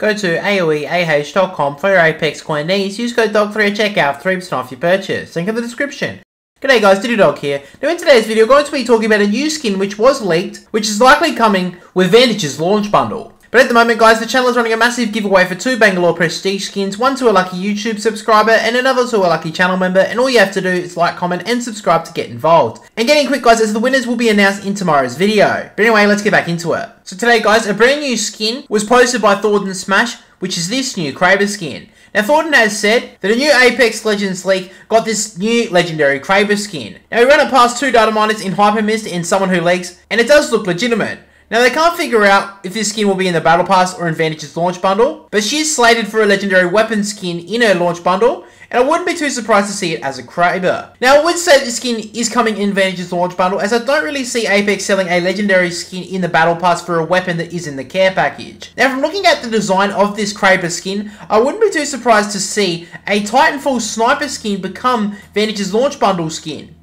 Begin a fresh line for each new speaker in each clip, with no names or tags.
Go to aoeah.com for your Apex coin needs. Use code DOG3 at checkout for 3% off your purchase. Link in the description. G'day guys, Dyliedog here. Now in today's video, we're going to be talking about a new skin which was leaked, which is likely coming with Vantage's launch bundle. But at the moment guys, the channel is running a massive giveaway for two Bangalore Prestige skins, one to a lucky YouTube subscriber and another to a lucky channel member, and all you have to do is like, comment and subscribe to get involved. And getting quick guys, as the winners will be announced in tomorrow's video. But anyway, let's get back into it. So today guys, a brand new skin was posted by Thordan Smash, which is this new Kraber skin. Now, Thornton has said that a new Apex Legends leak got this new legendary Kraber skin. Now, we ran it past two data miners in Hypermyst and someone who leaks, and it does look legitimate. Now they can't figure out if this skin will be in the Battle Pass or in Vantage's launch bundle, but she's slated for a legendary weapon skin in her launch bundle, and I wouldn't be too surprised to see it as a Kraber. Now I would say this skin is coming in Vantage's launch bundle, as I don't really see Apex selling a legendary skin in the Battle Pass for a weapon that is in the care package. Now from looking at the design of this Kraber skin, I wouldn't be too surprised to see a Titanfall sniper skin become Vantage's launch bundle skin.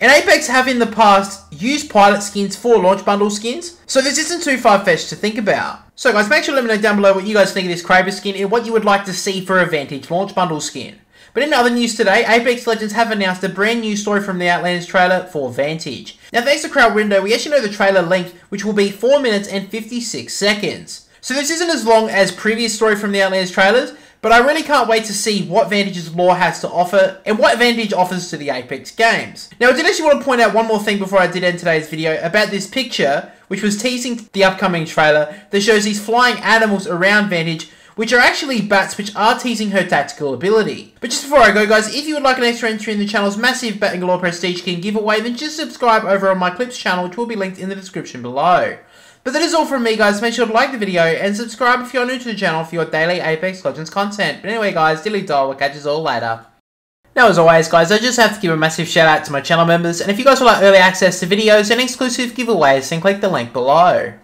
And Apex have in the past used pilot skins for launch bundle skins, so this isn't too far-fetched to think about. So guys, make sure to let me know down below what you guys think of this Kraber skin and what you would like to see for a Vantage launch bundle skin. But in other news today, Apex Legends have announced a brand new story from the Outlanders trailer for Vantage. Now thanks to KralRindo, we actually know the trailer length, which will be 4 minutes and 56 seconds. So this isn't as long as previous story from the Outlanders trailers, but I really can't wait to see what Vantage's lore has to offer and what Vantage offers to the Apex games. Now I did actually want to point out one more thing before I did end today's video about this picture which was teasing the upcoming trailer that shows these flying animals around Vantage which are actually bats which are teasing her tactical ability. But just before I go guys, if you would like an extra entry in the channel's massive Bangalore Prestige Skin giveaway, then just subscribe over on my Clips channel which will be linked in the description below. But that is all from me guys, make sure to like the video and subscribe if you're new to the channel for your daily Apex Legends content. But anyway guys, Dyliedog, we'll catch you all later. Now as always guys, I just have to give a massive shout out to my channel members, and if you guys would like early access to videos and exclusive giveaways, then click the link below.